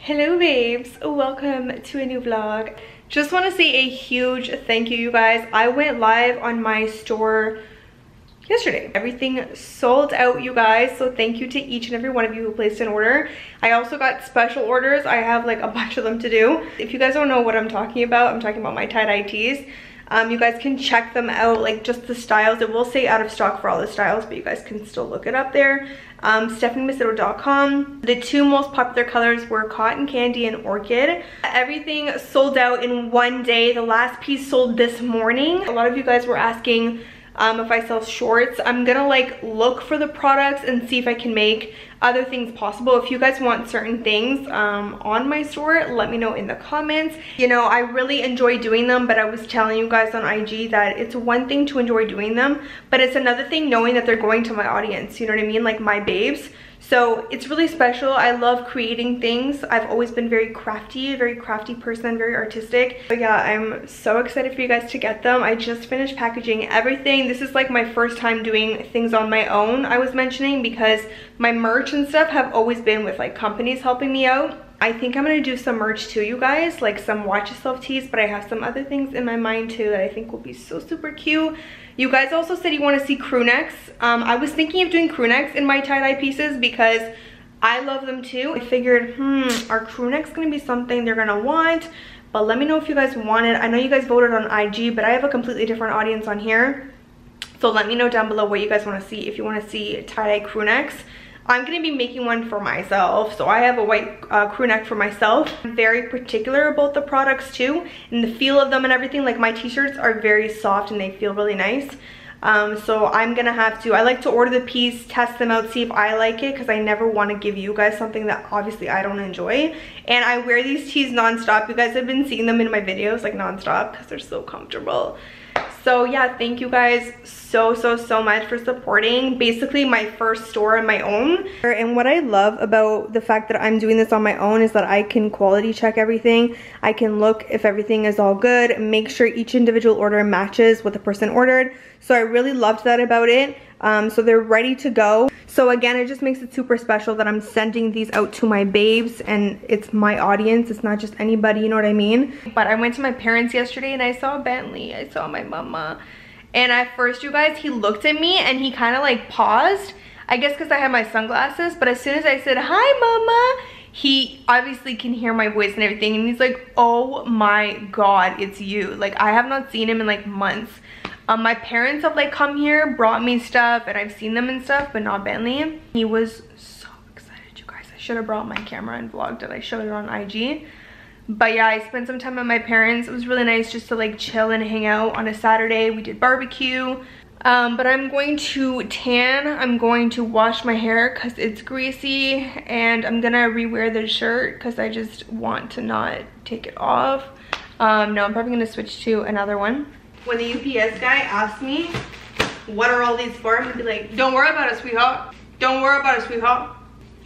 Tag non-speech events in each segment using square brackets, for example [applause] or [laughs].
Hello babes, welcome to a new vlog. Just want to say a huge thank you you guys. I went live on my store yesterday. Everything sold out you guys so thank you to each and every one of you who placed an order. I also got special orders. I have like a [laughs] bunch of them to do. If you guys don't know what I'm talking about, I'm talking about my tie-dye tees. Um, you guys can check them out, like just the styles. It will say out of stock for all the styles, but you guys can still look it up there. Um, StephanieMacedo.com. The two most popular colors were Cotton Candy and Orchid. Everything sold out in one day. The last piece sold this morning. A lot of you guys were asking um, if I sell shorts. I'm gonna like look for the products and see if I can make other things possible. If you guys want certain things um, on my store, let me know in the comments. You know, I really enjoy doing them, but I was telling you guys on IG that it's one thing to enjoy doing them, but it's another thing knowing that they're going to my audience, you know what I mean? Like my babes. So it's really special. I love creating things. I've always been very crafty, a very crafty person, very artistic. But yeah, I'm so excited for you guys to get them. I just finished packaging everything. This is like my first time doing things on my own, I was mentioning, because my merch and stuff have always been with like companies helping me out. I think I'm gonna do some merch too, you guys, like some watch yourself tees, but I have some other things in my mind too that I think will be so super cute. You guys also said you want to see crew necks. Um, I was thinking of doing crew necks in my tie-dye pieces because I love them too. I figured, hmm, are crew necks gonna be something they're gonna want? But let me know if you guys want it. I know you guys voted on IG, but I have a completely different audience on here. So let me know down below what you guys want to see. If you want to see tie-dye crew necks, I'm to be making one for myself. So I have a white uh, crew neck for myself. I'm very particular about the products too and the feel of them and everything. Like my t-shirts are very soft and they feel really nice. Um, so I'm gonna have to, I like to order the piece, test them out, see if I like it because I never want to give you guys something that obviously I don't enjoy. And I wear these tees non-stop. You guys have been seeing them in my videos like non-stop because they're so comfortable so yeah thank you guys so so so much for supporting. Basically my first store on my own. And what i love about the fact that i'm doing this on my own is that i can quality check everything. I can look if everything is all good make sure each individual order matches what the person ordered. So i really loved that about it um, so they're ready to go. So again it just makes it super special that i'm sending these out to my babes and it's my audience. It's not just anybody you know what i mean? But i went to my parents yesterday and i saw bentley. I saw my mama. And at first you guys he looked at me and he kind of like paused. I guess because i had my sunglasses but as soon as i said hi mama he obviously can hear my voice and everything and he's like oh my god it's you. Like i have not seen him in like months um, my parents have like come here, brought me stuff, and I've seen them and stuff, but not Bentley. He was so excited, you guys. I should have brought my camera and vlogged it. I showed it on IG. But yeah, I spent some time with my parents. It was really nice just to like chill and hang out on a Saturday. We did barbecue. Um, but I'm going to tan. I'm going to wash my hair because it's greasy. And I'm going to rewear the shirt because I just want to not take it off. Um, no, I'm probably going to switch to another one when the UPS guy asks me, what are all these for? I'm gonna be like, don't worry about it, sweetheart. Don't worry about it, sweetheart.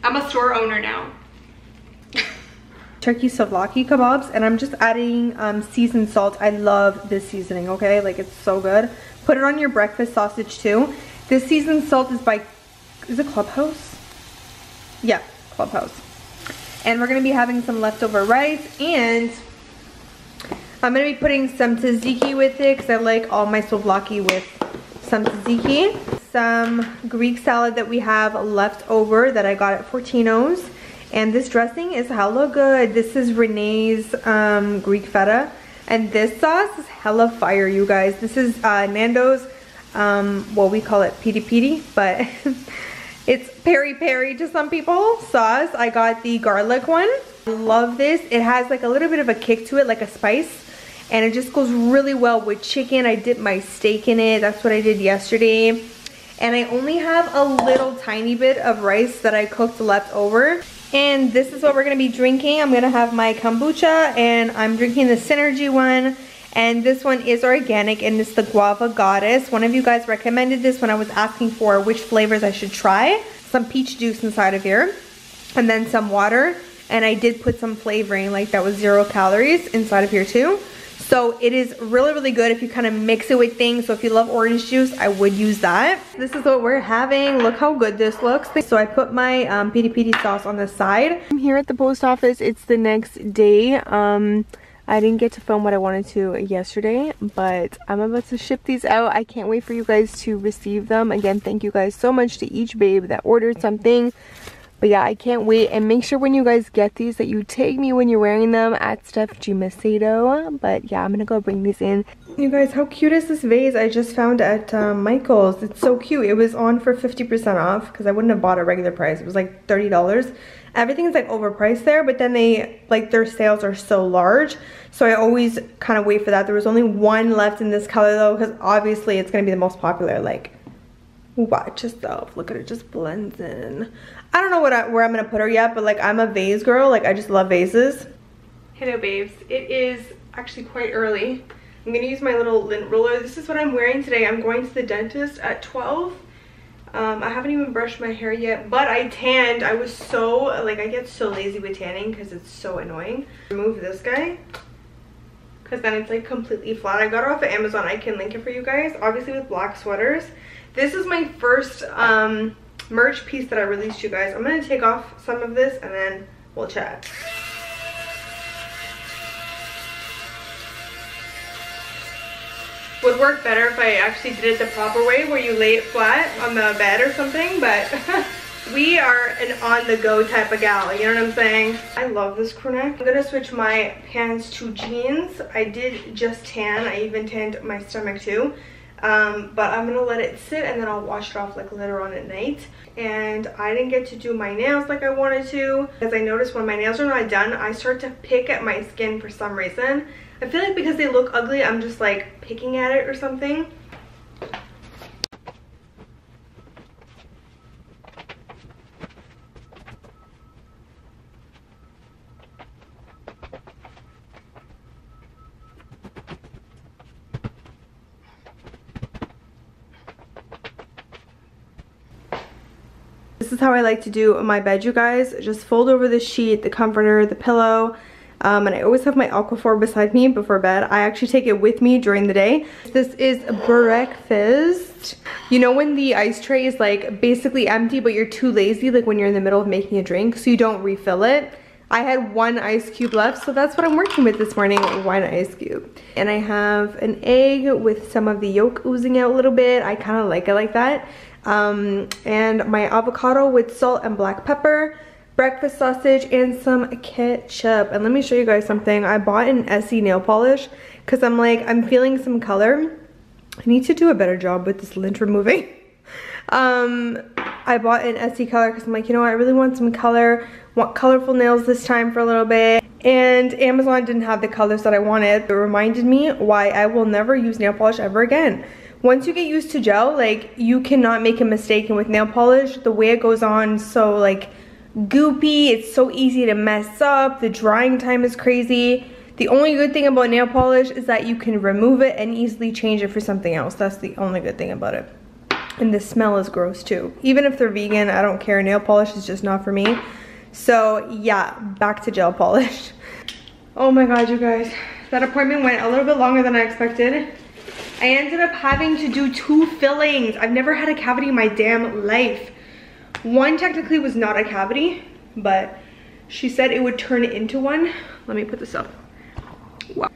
I'm a store owner now. [laughs] Turkey souvlaki kebabs and I'm just adding um, seasoned salt. I love this seasoning, okay? Like it's so good. Put it on your breakfast sausage too. This seasoned salt is by, is it Clubhouse? Yeah, Clubhouse. And we're gonna be having some leftover rice and I'm going to be putting some tzatziki with it because I like all my souvlaki with some tzatziki. Some Greek salad that we have left over that I got at Fortino's. And this dressing is hella good. This is Renee's um, Greek feta. And this sauce is hella fire, you guys. This is uh, Nando's, um, well, we call it piri piri, but [laughs] it's peri peri to some people sauce. I got the garlic one. I love this. It has like a little bit of a kick to it, like a spice and it just goes really well with chicken. I dip my steak in it. That's what I did yesterday. And I only have a little tiny bit of rice that I cooked left over. And this is what we're gonna be drinking. I'm gonna have my kombucha and I'm drinking the Synergy one. And this one is organic and it's the Guava Goddess. One of you guys recommended this when I was asking for which flavors I should try. Some peach juice inside of here. And then some water. And I did put some flavoring, like that was zero calories inside of here too. So it is really, really good if you kind of mix it with things. So if you love orange juice, I would use that. This is what we're having. Look how good this looks. So I put my um, piri piri sauce on the side. I'm here at the post office. It's the next day. Um, I didn't get to film what I wanted to yesterday, but I'm about to ship these out. I can't wait for you guys to receive them. Again, thank you guys so much to each babe that ordered something. But yeah, I can't wait. And make sure when you guys get these that you tag me when you're wearing them at Steph G Macedo. But yeah, I'm gonna go bring these in. You guys, how cute is this vase I just found at um, Michael's? It's so cute. It was on for 50% off because I wouldn't have bought a regular price. It was like $30. Everything's like overpriced there, but then they, like their sales are so large. So I always kind of wait for that. There was only one left in this color though because obviously it's gonna be the most popular. Like watch yourself. Look at it just blends in. I don't know what I, where i'm gonna put her yet but like i'm a vase girl. Like i just love vases. Hello babes. It is actually quite early. I'm gonna use my little lint roller this is what i'm wearing today. I'm going to the dentist at 12 um, i haven't even brushed my hair yet but i tanned. I was so like i get so lazy with tanning because it's so annoying. Remove this guy. Because then it's like completely flat. I got it off of amazon. I can link it for you guys. Obviously with black sweaters this is my first um, merch piece that I released you guys. I'm to take off some of this and then we'll chat. Would work better if I actually did it the proper way where you lay it flat on the bed or something, but [laughs] we are an on-the-go type of gal, you know what I'm saying? I love this crew neck. I'm gonna switch my pants to jeans. I did just tan, I even tanned my stomach too um, but I'm gonna let it sit and then I'll wash it off like later on at night. And I didn't get to do my nails like I wanted to. Because I noticed when my nails are not done I start to pick at my skin for some reason. I feel like because they look ugly I'm just like picking at it or something This is how I like to do my bed, you guys. Just fold over the sheet, the comforter, the pillow, um, and I always have my Aquaphor beside me before bed. I actually take it with me during the day. This is breakfast. You know when the ice tray is like basically empty but you're too lazy like when you're in the middle of making a drink so you don't refill it? I had one ice cube left, so that's what I'm working with this morning, one ice cube. And I have an egg with some of the yolk oozing out a little bit. I kind of like it like that um, and my avocado with salt and black pepper breakfast sausage and some ketchup. And let me show you guys something. I bought an essie nail polish because i'm like i'm feeling some color. I need to do a better job with this lint removing. [laughs] Um i bought an essie color because i'm like you know i really want some color want colorful nails this time for a little bit. And amazon didn't have the colors that i wanted. It reminded me why i will never use nail polish ever again once you get used to gel, like you cannot make a mistake. And with nail polish, the way it goes on so like goopy, it's so easy to mess up. The drying time is crazy. The only good thing about nail polish is that you can remove it and easily change it for something else. That's the only good thing about it. And the smell is gross too. Even if they're vegan, I don't care. Nail polish is just not for me. So yeah, back to gel polish. [laughs] Oh my god, you guys. That appointment went a little bit longer than I expected. I ended up having to do two fillings. I've never had a cavity in my damn life. One technically was not a cavity, but she said it would turn into one. Let me put this up. Wow.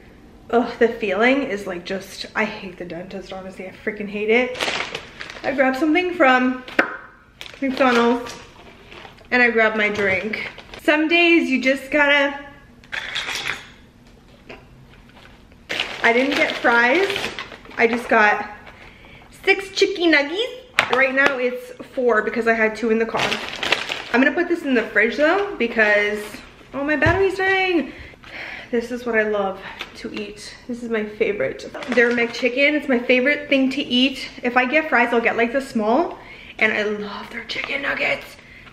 Ugh, the feeling is like just, I hate the dentist, honestly. I freaking hate it. I grabbed something from McDonald's and I grabbed my drink. Some days you just gotta, I didn't get fries I just got six chicken nuggies. Right now it's four because I had two in the car. I'm gonna put this in the fridge though because, oh my battery's dying. This is what I love to eat. This is my favorite. Their McChicken, it's my favorite thing to eat. If I get fries, I'll get like the small and I love their chicken nuggets.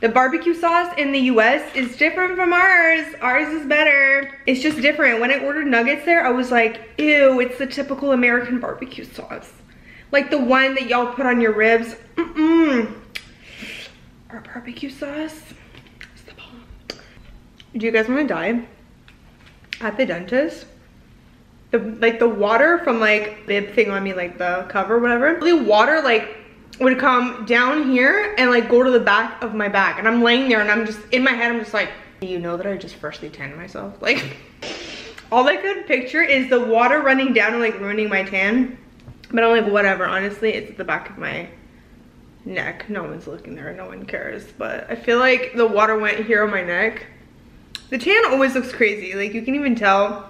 The barbecue sauce in the US is different from ours. Ours is better. It's just different. When I ordered nuggets there, I was like, ew, it's the typical American barbecue sauce. Like the one that y'all put on your ribs. Mm-mm. Our barbecue sauce is the bomb. Do you guys want to die at the dentist? the like the water from like bib thing on me, like the cover, whatever. The water like would come down here and like go to the back of my back. And I'm laying there and I'm just, in my head, I'm just like, you know that I just freshly tanned myself? Like, [laughs] all I could picture is the water running down and like ruining my tan. But I'm like, whatever, honestly, it's at the back of my neck. No one's looking there, no one cares. But I feel like the water went here on my neck. The tan always looks crazy, like you can even tell.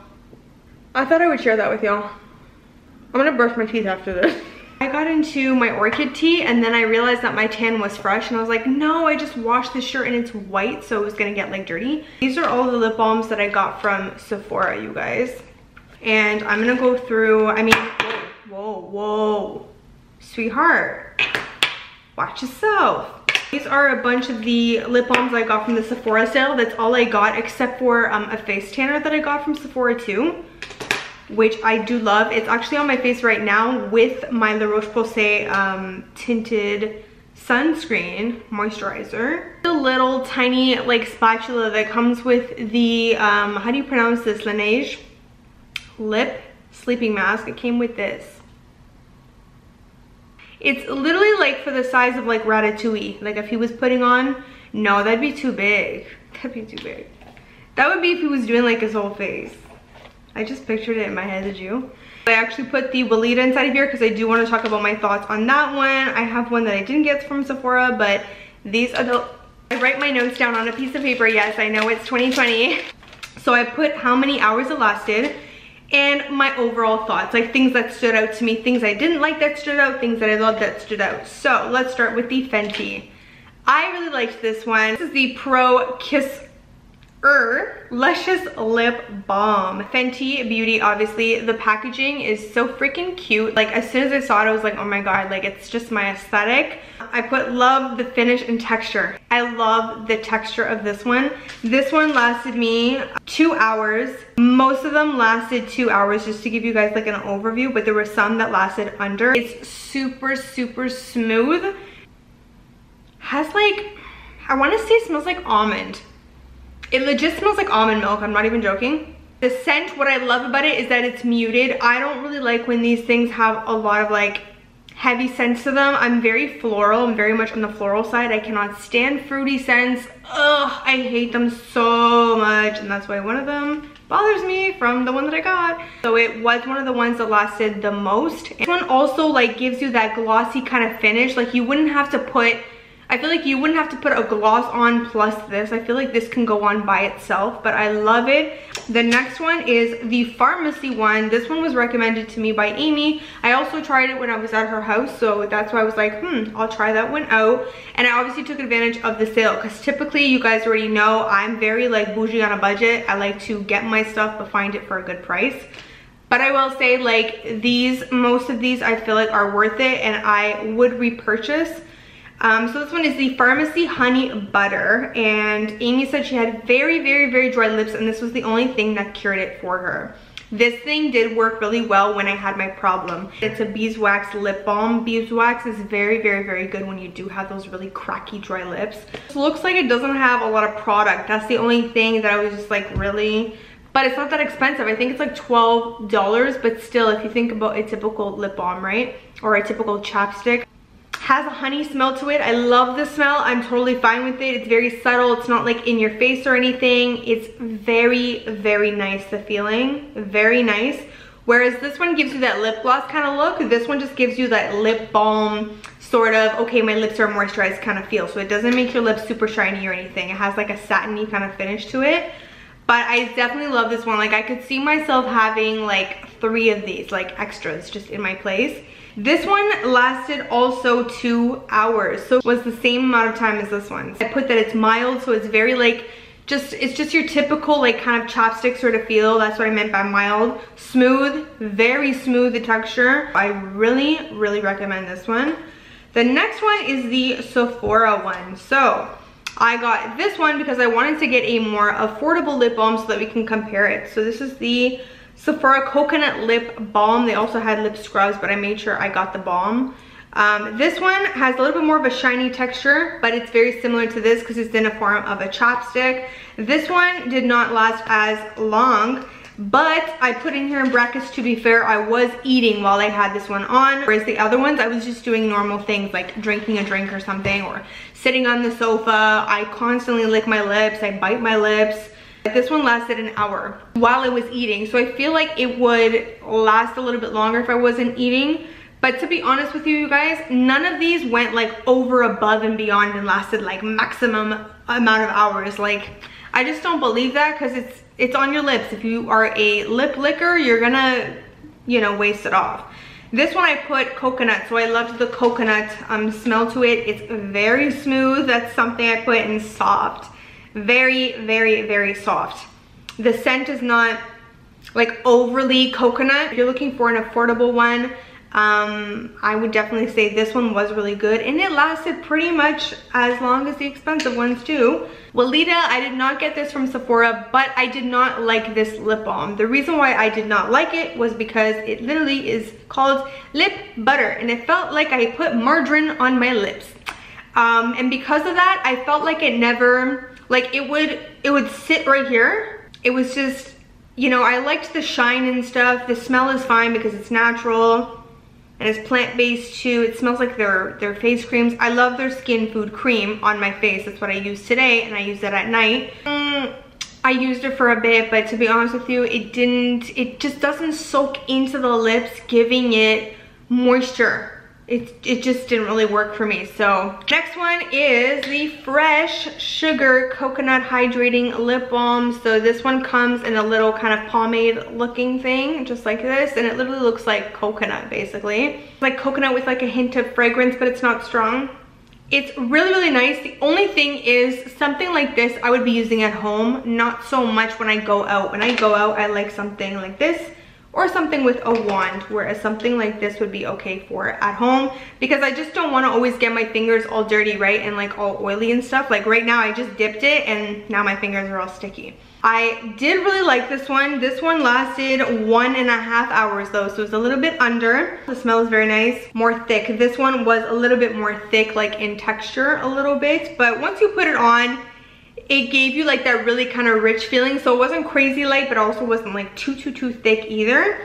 I thought I would share that with y'all. I'm gonna brush my teeth after this. [laughs] I got into my orchid tee and then I realized that my tan was fresh and I was like, no, I just washed this shirt and it's white, so it was gonna get like dirty. These are all the lip balms that I got from Sephora, you guys. And I'm gonna go through, I mean, whoa, whoa, whoa. Sweetheart, watch yourself. These are a bunch of the lip balms I got from the Sephora sale. That's all I got except for um, a face tanner that I got from Sephora too which I do love. It's actually on my face right now with my La Roche-Posay um, tinted sunscreen moisturizer. The little tiny like spatula that comes with the, um, how do you pronounce this, Laneige lip sleeping mask. It came with this. It's literally like for the size of like Ratatouille. Like if he was putting on, no, that'd be too big. [laughs] That'd be too big. That would be if he was doing like his whole face. I just pictured it in my head, did you? I actually put the Weleda inside of here because I do want to talk about my thoughts on that one. I have one that I didn't get from Sephora, but these are the... I write my notes down on a piece of paper. Yes, I know it's 2020. So I put how many hours it lasted and my overall thoughts, like things that stood out to me, things I didn't like that stood out, things that I loved that stood out. So let's start with the Fenty. I really liked this one. This is the Pro Kiss Er Luscious Lip Balm. Fenty Beauty, obviously. The packaging is so freaking cute. Like, as soon as I saw it, I was like, oh my god, like, it's just my aesthetic. I put love the finish and texture. I love the texture of this one. This one lasted me two hours. Most of them lasted two hours, just to give you guys like an overview, but there were some that lasted under. It's super, super smooth. Has like, I wanna say it smells like almond. It legit smells like almond milk, I'm not even joking. The scent, what I love about it is that it's muted. I don't really like when these things have a lot of like heavy scents to them. I'm very floral, I'm very much on the floral side. I cannot stand fruity scents. Ugh, I hate them so much and that's why one of them bothers me from the one that I got. So it was one of the ones that lasted the most. This one also like gives you that glossy kind of finish. Like you wouldn't have to put I feel like you wouldn't have to put a gloss on plus this. I feel like this can go on by itself, but I love it. The next one is the Farmacy one. This one was recommended to me by Amy. I also tried it when I was at her house, so that's why I was like, hmm, I'll try that one out. And I obviously took advantage of the sale because typically, you guys already know, I'm very like bougie on a budget. I like to get my stuff but find it for a good price. But I will say like these, most of these I feel like are worth it and I would repurchase um, so this one is the Farmacy Honey Butter. And Amy said she had very, very, very dry lips and this was the only thing that cured it for her. This thing did work really well when I had my problem. It's a beeswax lip balm. Beeswax is very, very, very good when you do have those really cracky dry lips. It looks like it doesn't have a lot of product. That's the only thing that I was just like really but it's not that expensive. I think it's like $12, but still, if you think about a typical lip balm, right? Or a typical chapstick, has a honey smell to it. I love the smell. I'm totally fine with it. It's very subtle. It's not like in your face or anything. It's very, very nice, the feeling. Very nice. Whereas this one gives you that lip gloss kind of look. This one just gives you that lip balm sort of, okay, my lips are moisturized kind of feel. So it doesn't make your lips super shiny or anything. It has like a satiny kind of finish to it. But I definitely love this one. Like I could see myself having like three of these, like extras just in my place. This one lasted also two hours. So it was the same amount of time as this one. I put that it's mild, so it's very like, just, it's just your typical like kind of chapstick sort of feel. That's what I meant by mild. Smooth, very smooth the texture. I really, really recommend this one. The next one is the Sephora one. So I got this one because I wanted to get a more affordable lip balm so that we can compare it. So this is the Sephora Coconut Lip Balm. They also had lip scrubs, but I made sure I got the balm. Um, this one has a little bit more of a shiny texture, but it's very similar to this because it's in a form of a chapstick. This one did not last as long. But I put in here in brackets, to be fair, I was eating while I had this one on. Whereas the other ones, I was just doing normal things like drinking a drink or something or sitting on the sofa. I constantly lick my lips, I bite my lips. This one lasted an hour while I was eating. So I feel like it would last a little bit longer if I wasn't eating. But to be honest with you, you guys, none of these went like over above and beyond and lasted like maximum amount of hours. Like, I just don't believe that because it's it's on your lips. If you are a lip licker, you're gonna, you know, waste it off. This one I put coconut, so I loved the coconut um, smell to it. It's very smooth. That's something I put in soft very, very, very soft. The scent is not like overly coconut. If you're looking for an affordable one, um, I would definitely say this one was really good and it lasted pretty much as long as the expensive ones too. Weleda, I did not get this from Sephora, but I did not like this lip balm. The reason why I did not like it was because it literally is called lip butter and it felt like I put margarine on my lips. Um, and because of that, I felt like it never like it would, it would sit right here. It was just, you know, I liked the shine and stuff. The smell is fine because it's natural and it's plant-based too. It smells like their, their face creams. I love their skin food cream on my face. That's what I use today and I use it at night. Mm, I used it for a bit, but to be honest with you, it didn't, it just doesn't soak into the lips, giving it moisture it, it just didn't really work for me. So next one is the Fresh Sugar Coconut Hydrating Lip Balm. So this one comes in a little kind of pomade looking thing, just like this. And it literally looks like coconut basically. Like coconut with like a hint of fragrance, but it's not strong. It's really, really nice. The only thing is something like this I would be using at home, not so much when I go out. When I go out, I like something like this or something with a wand whereas something like this would be okay for at home because I just don't want to always get my fingers all dirty right and like all oily and stuff. Like right now I just dipped it and now my fingers are all sticky. I did really like this one. This one lasted one and a half hours though so it's a little bit under. The smell is very nice. More thick. This one was a little bit more thick like in texture a little bit but once you put it on it gave you like that really kind of rich feeling. So it wasn't crazy light, but also wasn't like too, too, too thick either.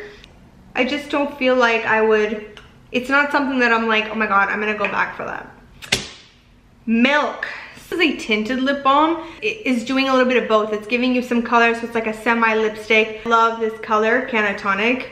I just don't feel like I would, it's not something that I'm like, oh my God, I'm gonna go back for that. Milk. This is a tinted lip balm. It is doing a little bit of both. It's giving you some color, so it's like a semi lipstick. Love this color, Cannatonic. You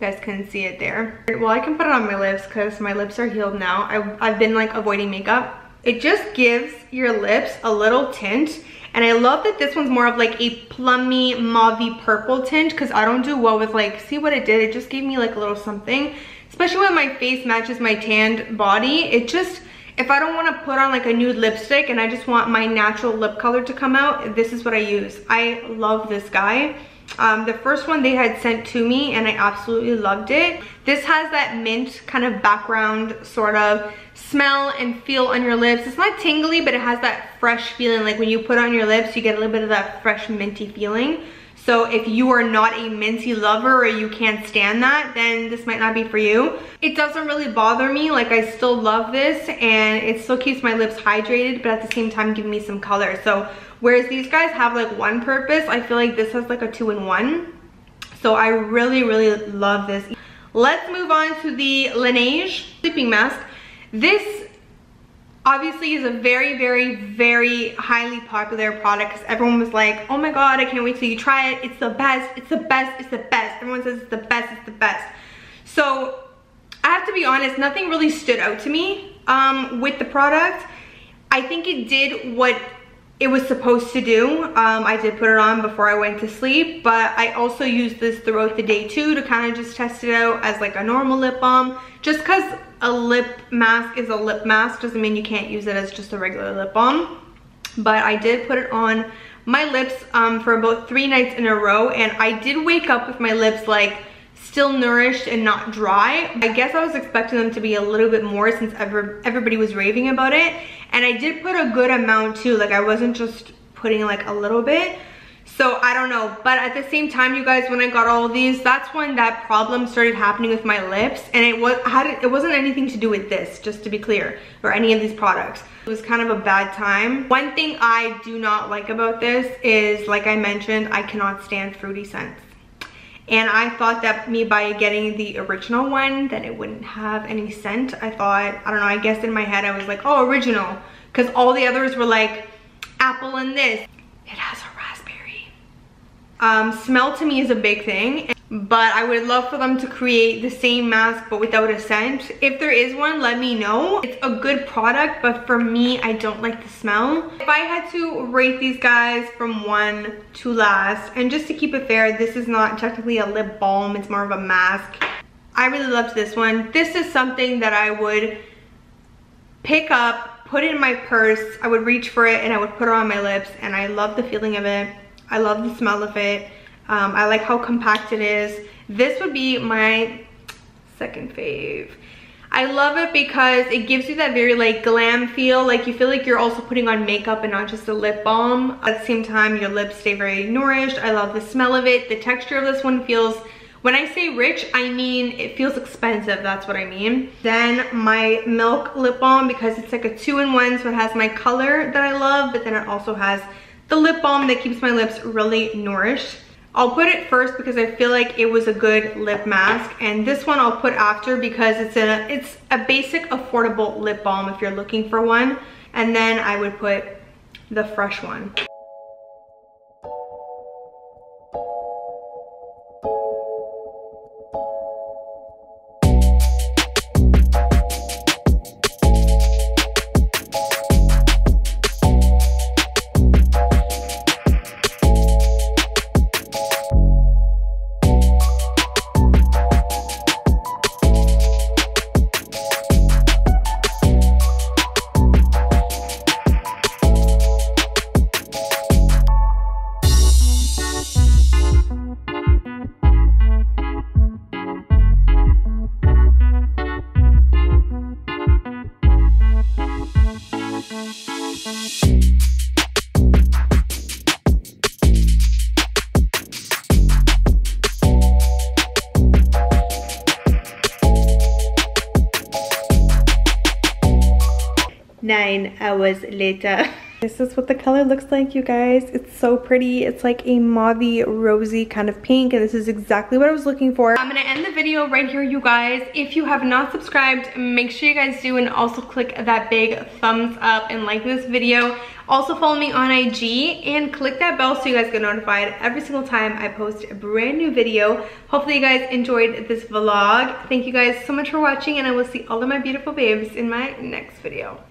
guys can see it there. Well, I can put it on my lips because my lips are healed now. I, I've been like avoiding makeup it just gives your lips a little tint. And I love that this one's more of like a plummy, mauvey purple tint because I don't do well with like, see what it did? It just gave me like a little something. Especially when my face matches my tanned body. It just, if I don't want to put on like a nude lipstick and I just want my natural lip color to come out, this is what I use. I love this guy. Um, the first one they had sent to me and I absolutely loved it. This has that mint kind of background sort of smell and feel on your lips. It's not tingly, but it has that fresh feeling. Like when you put on your lips, you get a little bit of that fresh minty feeling. So if you are not a minty lover or you can't stand that, then this might not be for you. It doesn't really bother me. Like I still love this and it still keeps my lips hydrated, but at the same time giving me some color. So whereas these guys have like one purpose, I feel like this has like a two in one. So I really, really love this. Let's move on to the Laneige sleeping mask. This obviously is a very, very, very highly popular product because everyone was like, oh my god, I can't wait till you try it. It's the best, it's the best, it's the best. Everyone says it's the best, it's the best. So I have to be honest, nothing really stood out to me um, with the product. I think it did what it was supposed to do. Um, I did put it on before I went to sleep, but I also used this throughout the day too to kind of just test it out as like a normal lip balm. Just because a lip mask is a lip mask doesn't mean you can't use it as just a regular lip balm. But I did put it on my lips um, for about three nights in a row and I did wake up with my lips like still nourished and not dry. I guess I was expecting them to be a little bit more since ever, everybody was raving about it. And I did put a good amount too, like I wasn't just putting like a little bit. So I don't know, but at the same time, you guys, when I got all these, that's when that problem started happening with my lips, and it was had it wasn't anything to do with this, just to be clear, or any of these products. It was kind of a bad time. One thing I do not like about this is, like I mentioned, I cannot stand fruity scents. And I thought that me by getting the original one, that it wouldn't have any scent. I thought, I don't know, I guess in my head I was like, oh, original. Because all the others were like apple and this. It has a raspberry. um, smell to me is a big thing, but I would love for them to create the same mask but without a scent. If there is one, let me know. It's a good product, but for me, I don't like the smell. If I had to rate these guys from one to last, and just to keep it fair, this is not technically a lip balm, it's more of a mask. I really loved this one. This is something that I would pick up, put in my purse, I would reach for it and I would put it on my lips and I love the feeling of it. I love the smell of it. Um, I like how compact it is. This would be my second fave. I love it because it gives you that very like glam feel. Like you feel like you're also putting on makeup and not just a lip balm. At the same time, your lips stay very nourished. I love the smell of it. The texture of this one feels, when I say rich, I mean it feels expensive. That's what I mean. Then my Milk Lip Balm because it's like a two-in-one. So it has my color that I love, but then it also has the lip balm that keeps my lips really nourished. I'll put it first because I feel like it was a good lip mask and this one I'll put after because it's a it's a basic affordable lip balm if you're looking for one and then I would put the fresh one. Hours later. [laughs] This is what the color looks like, you guys. It's so pretty. It's like a mauvey, rosy kind of pink, and this is exactly what I was looking for. I'm gonna end the video right here, you guys. If you have not subscribed, make sure you guys do, and also click that big thumbs up and like this video. Also follow me on IG, and click that bell so you guys get notified every single time I post a brand new video. Hopefully you guys enjoyed this vlog. Thank you guys so much for watching, and I will see all of my beautiful babes in my next video.